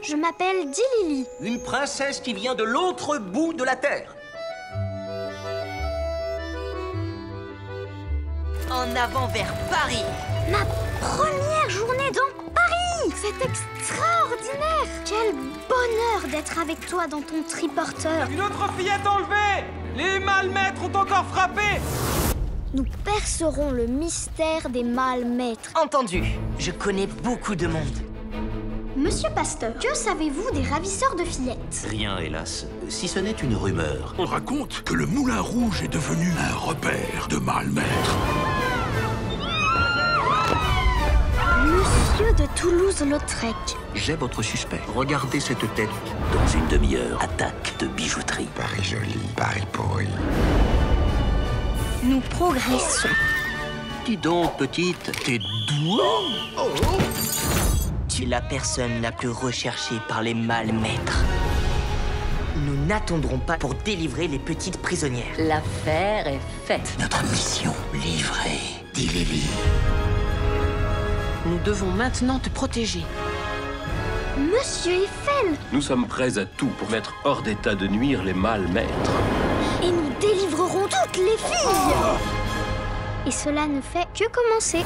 Je m'appelle Dilili. Une princesse qui vient de l'autre bout de la Terre. En avant vers Paris Ma première journée dans Paris C'est extraordinaire Quel bonheur d'être avec toi dans ton triporteur Une autre fillette enlevée Les malmaîtres ont encore frappé Nous percerons le mystère des malmaîtres. Entendu, je connais beaucoup de monde. Monsieur Pasteur, que savez-vous des ravisseurs de fillettes Rien, hélas, si ce n'est une rumeur. On raconte que le Moulin Rouge est devenu un repère de malmaîtres. Monsieur de Toulouse-Lautrec. J'ai votre suspect. Regardez cette tête. Dans une demi-heure, attaque de bijouterie. Paris joli, Paris pourri. Nous progressons. Dis donc, petite, t'es douée Tu la personne la plus recherchée par les malmaîtres. Nous n'attendrons pas pour délivrer les petites prisonnières. L'affaire est faite. Notre mission livrée. Dit Lily. Nous devons maintenant te protéger. Monsieur Eiffel Nous sommes prêts à tout pour mettre hors d'état de nuire les malmaîtres. Et nous délivrerons toutes les filles Et cela ne fait que commencer.